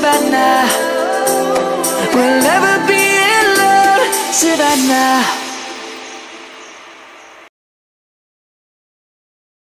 Savannah. We'll never be alone, Savannah.